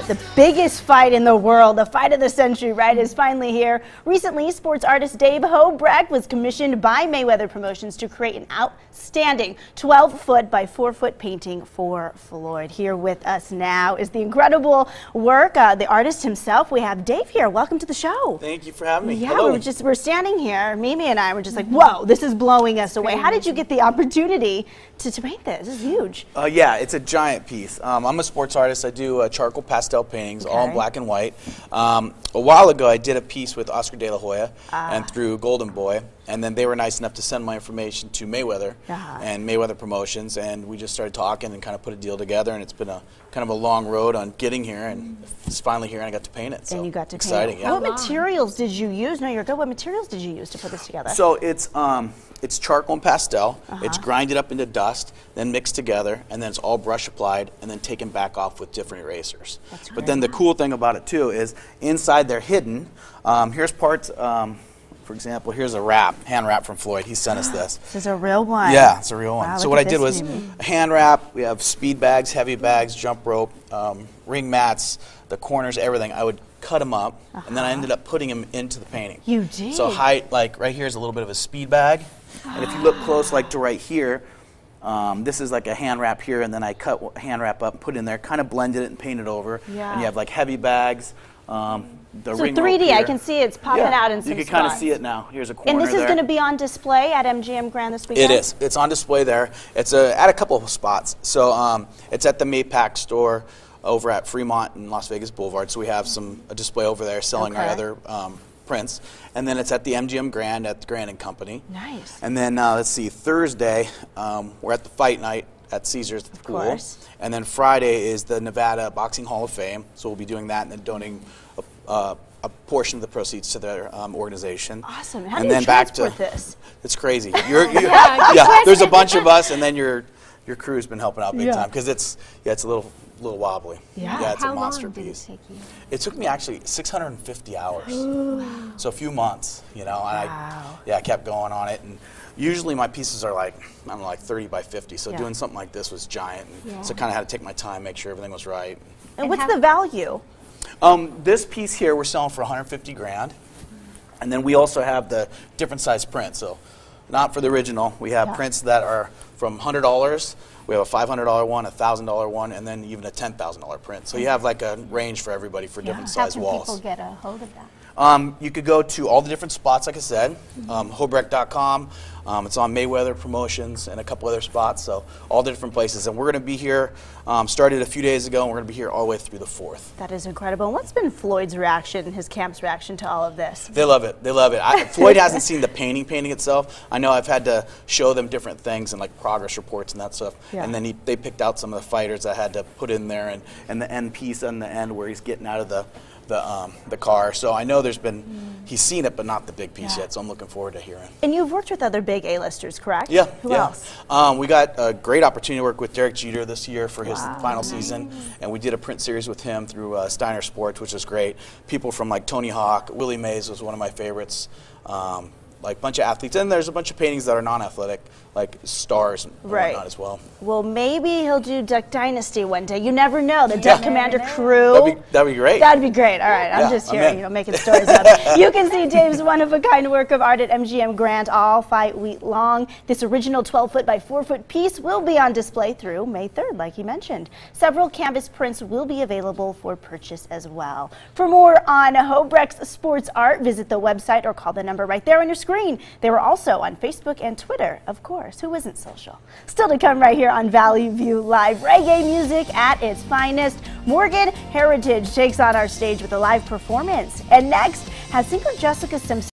The biggest fight in the world, the fight of the century, right, is finally here. Recently, sports artist Dave Hobrecht was commissioned by Mayweather Promotions to create an outstanding 12 foot by 4 foot painting for Floyd. Here with us now is the incredible work, uh, the artist himself. We have Dave here. Welcome to the show. Thank you for having me. Yeah, Hello. we're just we're standing here, Mimi and I were just like, whoa, this is blowing us away. How did you get the opportunity to, to paint this? This is huge. Uh, yeah, it's a giant piece. Um, I'm a sports artist. I do uh, charcoal pastel paintings, all in black and white. Um, a while ago, I did a piece with Oscar De La Hoya Ah. and through Golden Boy, and then they were nice enough to send my information to Mayweather Uh-huh. and Mayweather Promotions, and we just started talking and kind of put a deal together. And it's been a kind of a long road on getting here, and it's finally here, and I got to paint it. So and you got to paint exciting, it. yeah. What materials did you use? No, you're good. What materials did you use to put this together? So it's um, it's charcoal and pastel. It's Uh-huh. grinded up into dust, then mixed together, and then it's all brush applied, and then taken back off with different erasers. That's but then the cool thing about it too is inside they're hidden. Um, here's parts. Um, for example, here's a wrap, hand wrap from Floyd. He sent us this. this is a real one. Yeah, it's a real one. Wow, so what I did was a hand wrap. We have speed bags, heavy bags, jump rope, um, ring mats, the corners, everything. I would cut them up, and then I ended up putting them into the painting. Uh-huh. You did? So height, like right here is a little bit of a speed bag, and if you look close, like to right here. Um, this is like a hand wrap here, and then I cut hand wrap up, put in there, kind of blended it and painted over. Yeah. And you have like heavy bags. Um, the So ring 3D, I here. can see it's popping Yeah, out in some You can kind of see it now. Here's a corner And this is going to be on display at MGM Grand this weekend? It is. It's on display there. It's uh at a couple of spots. So um, it's at the Maypac store over at Fremont and Las Vegas Boulevard. So we have some a display over there selling our other um, prints. And then it's at the MGM Grand at the Grand and Company. Nice. And then uh, let's see, Thursday um, we're at the fight night at Caesars the pool. course. And then Friday is the Nevada Boxing Hall of Fame. So we'll be doing that and then donating a, uh, a portion of the proceeds to their um, organization. Awesome. How and do you then back to this? it's crazy. You're, you yeah, there's a bunch of us, and then your your crew's been helping out big Yeah. time because it's yeah, it's a little little wobbly. Yeah. it's How a monster long did piece. it take you? It took me actually 650 hours, so a few months, you know. And Wow. I yeah, I kept going on it, and usually my pieces are like I don't know, like 30 by 50. So Yeah. doing something like this was giant. And Yeah. So kind of had to take my time, make sure everything was right. And And what's the value? Um, this piece here we're selling for 150 grand, and then we also have the different size prints. So, not for the original, we have Yeah. prints that are from hundred dollars. We have a five hundred dollar one, a thousand dollar one, and then even a ten thousand dollar print. So you have like a range for everybody for different How size can walls. people get a hold of that? Um, you could go to all the different spots, like I said, um, Hobrecht.com. Um, it's on Mayweather Promotions and a couple other spots, so all the different places. And we're going to be here, um, started a few days ago, and we're going to be here all the way through the 4th. That is incredible. And what's been Floyd's reaction, his camp's reaction to all of this? They love it. They love it. I, Floyd hasn't seen the painting painting itself. I know I've had to show them different things and like progress reports and that stuff. Yeah. And then he, they picked out some of the fighters I had to put in there and, and the end piece on the end where he's getting out of the the, um, the car. So I know there's been he's seen it, but not the big piece Yeah. yet. So I'm looking forward to hearing. And you've worked with other big A-listers, correct? Yeah. Who yeah. else? Um, we got a great opportunity to work with Derek Jeter this year for his final season, and we did a print series with him through uh, Steiner Sports, which was great. People from like Tony Hawk, Willie Mays was one of my favorites. Um, like a bunch of athletes, and there's a bunch of paintings that are non-athletic, like stars and Right. whatnot as well. Well, maybe he'll do Duck Dynasty one day. You never know. The Duck Yeah. Commander crew. That'd be that'd be great. That'd be great. All right, I'm Yeah, just I'm here, you know, making stories up. you can see Dave's one-of-a-kind work of art at MGM Grand all fight week long. This original 12-foot by 4-foot piece will be on display through May 3rd, like he mentioned. Several canvas prints will be available for purchase as well. For more on Hobrecht's sports art, visit the website or call the number right there on your screen. They were also on Facebook and Twitter, of course. Who isn't social? Still to come right here on Valley View Live. Reggae music at its finest. Morgan Heritage takes on our stage with a live performance. And next, has singer Jessica Simpson.